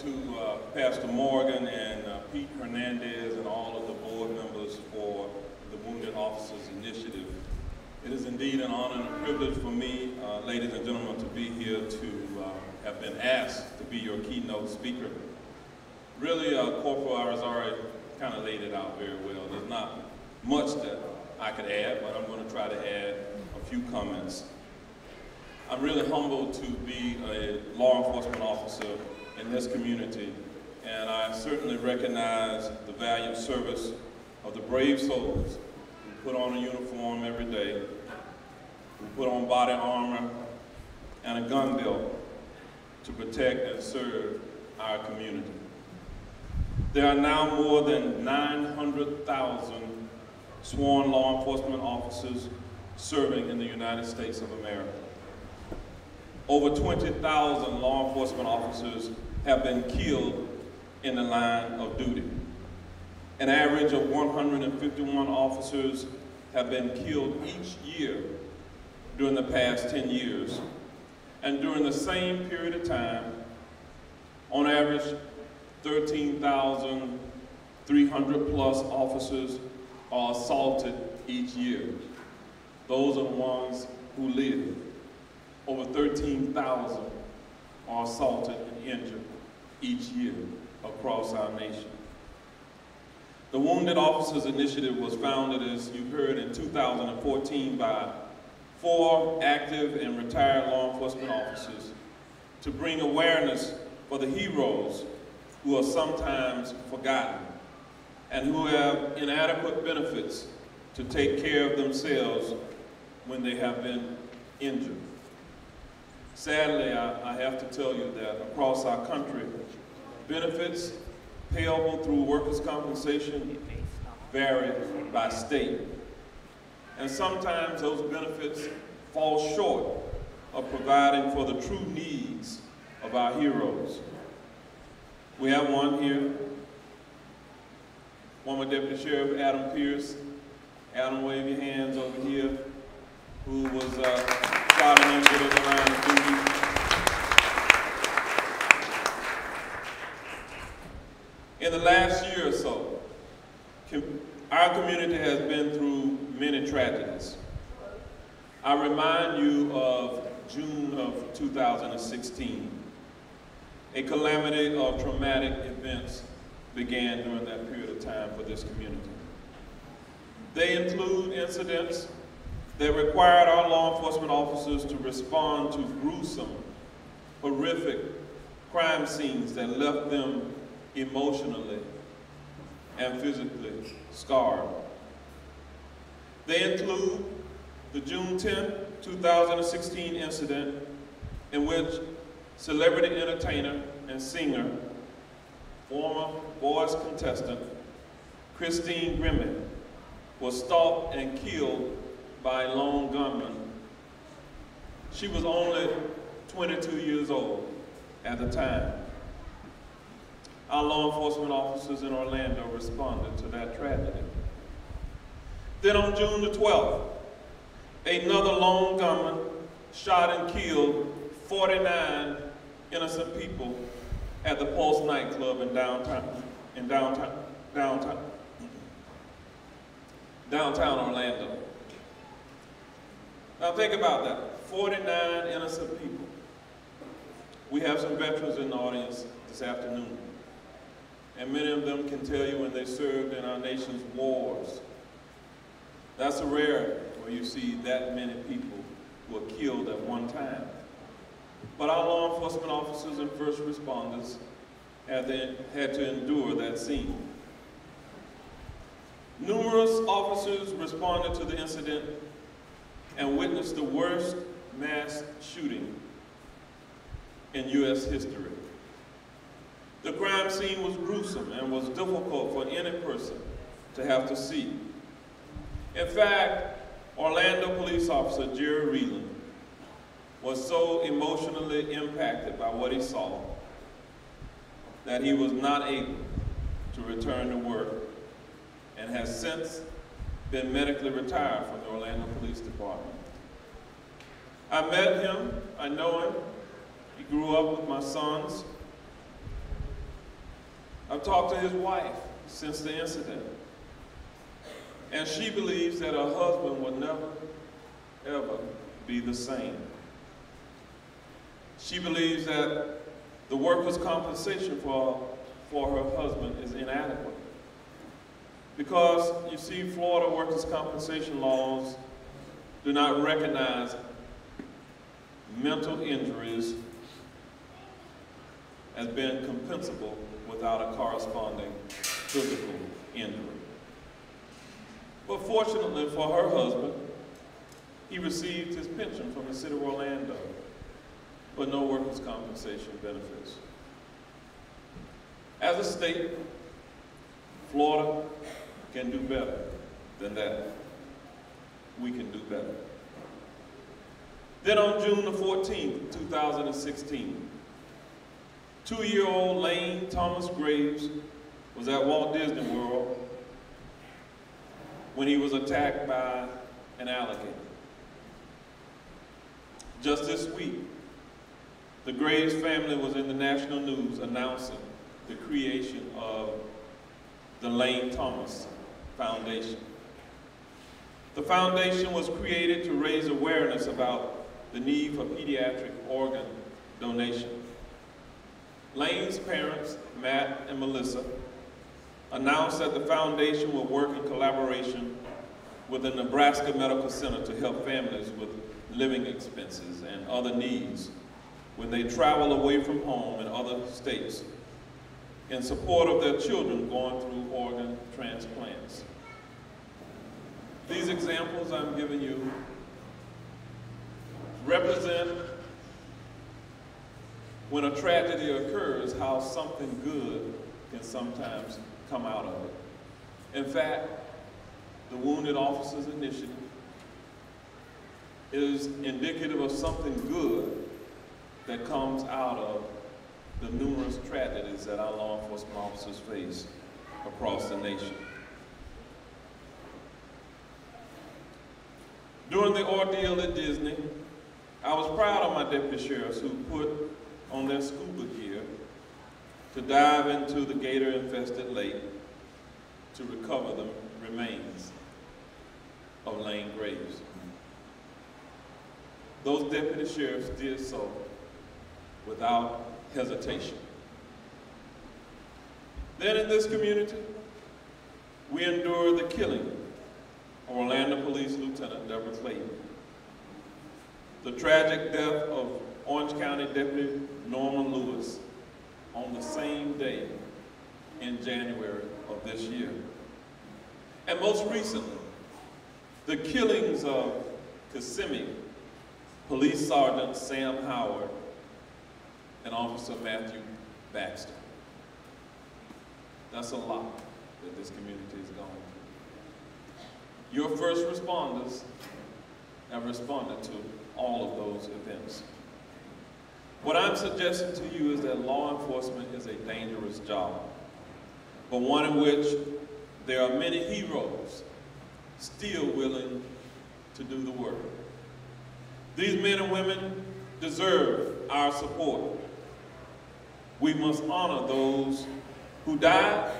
To uh, Pastor Morgan and uh, Pete Hernandez and all of the board members for the Wounded Officers Initiative. It is indeed an honor and a privilege for me, uh, ladies and gentlemen, to be here to uh, have been asked to be your keynote speaker. Really, uh, Corporal Arizari kind of laid it out very well. There's not much that I could add, but I'm going to try to add a few comments. I'm really humbled to be a law enforcement officer in this community, and I certainly recognize the valiant service of the brave souls who put on a uniform every day, who put on body armor and a gun belt to protect and serve our community. There are now more than 900,000 sworn law enforcement officers serving in the United States of America. Over 20,000 law enforcement officers have been killed in the line of duty. An average of 151 officers have been killed each year during the past 10 years. And during the same period of time, on average, 13,300 plus officers are assaulted each year. Those are the ones who live. Over 13,000 are assaulted and injured each year across our nation. The Wounded Officers Initiative was founded, as you heard, in 2014 by four active and retired law enforcement officers to bring awareness for the heroes who are sometimes forgotten and who have inadequate benefits to take care of themselves when they have been injured. Sadly, I, I, have to tell you that across our country, benefits payable through workers' compensation vary by state. And sometimes those benefits fall short of providing for the true needs of our heroes. We have one here, former Deputy Sheriff Adam Pierce. Adam, wave your hands over here, who was uh, In the last year or so, our community has been through many tragedies. I remind you of June of 2016. A calamity of traumatic events began during that period of time for this community. They include incidents that required our law enforcement officers to respond to gruesome, horrific crime scenes that left them emotionally and physically scarred. They include the June 10, 2016 incident in which celebrity entertainer and singer, former Voice contestant, Christine Grimmie, was stalked and killed by lone gunman. She was only 22 years old at the time. Our law enforcement officers in Orlando responded to that tragedy. Then on June the 12th, another lone gunman shot and killed 49 innocent people at the Pulse nightclub in downtown, in downtown, downtown, downtown Orlando. Now think about that, 49 innocent people. We have some veterans in the audience this afternoon. And many of them can tell you when they served in our nation's wars. That's a rare where you see that many people who are killed at one time. But our law enforcement officers and first responders had, had to endure that scene. Numerous officers responded to the incident and witnessed the worst mass shooting in U.S. history. The crime scene was gruesome and was difficult for any person to have to see. In fact, Orlando police officer Gerry Realin was so emotionally impacted by what he saw that he was not able to return to work and has since been medically retired from the Orlando Police Department. I met him, I know him, He grew up with my sons. I've talked to his wife since the incident. And she believes that her husband will never, ever be the same. She believes that the workers' compensation for, for her husband is inadequate. Because, you see, Florida workers' compensation laws do not recognize mental injuries as being compensable without a corresponding physical injury. But fortunately for her husband, he received his pension from the city of Orlando, but no workers' compensation benefits. As a state, Florida can do better than that. We can do better. Then on June the 14th, 2016, two-year-old Lane Thomas Graves was at Walt Disney World when he was attacked by an alligator. Just this week, the Graves family was in the national news announcing the creation of the Lane Thomas Foundation. The foundation was created to raise awareness about the need for pediatric organ donation. Lane's parents, Matt and Melissa, announced that the foundation will work in collaboration with the Nebraska Medical Center to help families with living expenses and other needs when they travel away from home in other states in support of their children going through organ transplants. These examples I'm giving you represent when a tragedy occurs, how something good can sometimes come out of it. In fact, the Wounded Officers Initiative is indicative of something good that comes out of the numerous tragedies that our law enforcement officers face across the nation. During the ordeal at Disney, I was proud of my deputy sheriffs who put on their scuba gear to dive into the gator-infested lake to recover the remains of Lane Graves. Those deputy sheriffs did so without hesitation. Then in this community, we endured the killing of Orlando Police Lieutenant Deborah Clayton. The tragic death of Orange County Deputy Norman Lewis on the same day in January of this year. And most recently, the killings of Kissimmee Police Sergeant Sam Howard and Officer Matthew Baxter. That's a lot that this community is going through. Your first responders have responded to all of those events. What I'm suggesting to you is that law enforcement is a dangerous job, but one in which there are many heroes still willing to do the work. These men and women deserve our support. We must honor those who died,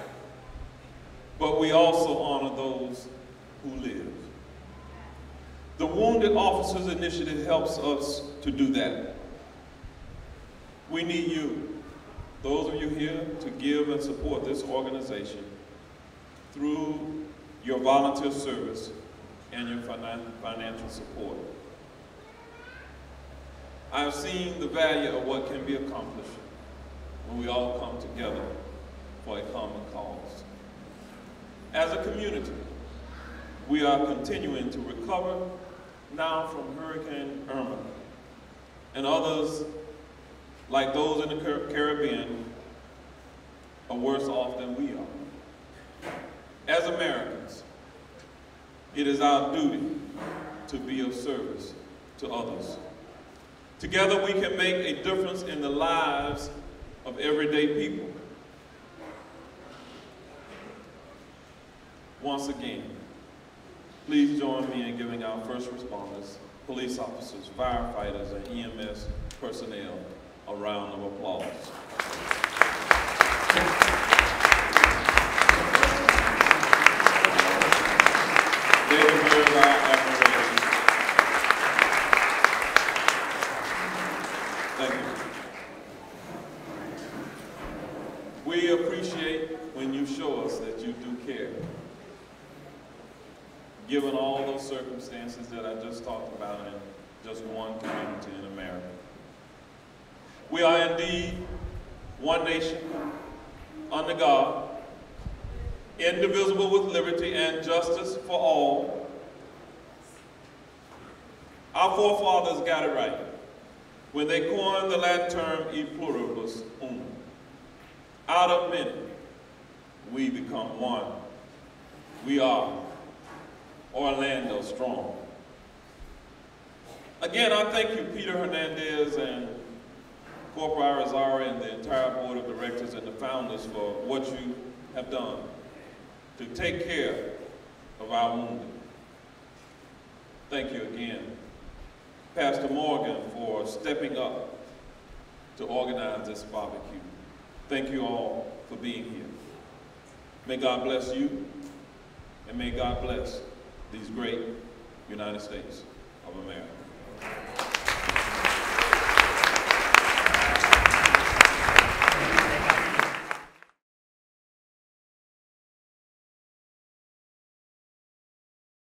but we also honor those who live. The Wounded Officers Initiative helps us to do that. We need you, those of you here, to give and support this organization through your volunteer service and your financial support. I have seen the value of what can be accomplished when we all come together for a common cause. As a community, we are continuing to recover now from Hurricane Irma and others like those in the Caribbean are worse off than we are. As Americans, it is our duty to be of service to others. Together we can make a difference in the lives of everyday people. Once again, please join me in giving our first responders, police officers, firefighters, and EMS personnel a round of applause. They deserve our admiration. Thank you. We appreciate when you show us that you do care. Given all those circumstances that I just talked about in just one community in America. We are indeed one nation under God, indivisible with liberty and justice for all. Our forefathers got it right when they coined the Latin term e pluribus unum. Out of many, we become one. We are Orlando strong. Again, I thank you, Peter Hernandez and Corporal Arizari and the entire board of directors and the founders for what you have done to take care of our wounded. Thank you again. Pastor Morgan for stepping up to organize this barbecue. Thank you all for being here. May God bless you, and may God bless these great United States of America.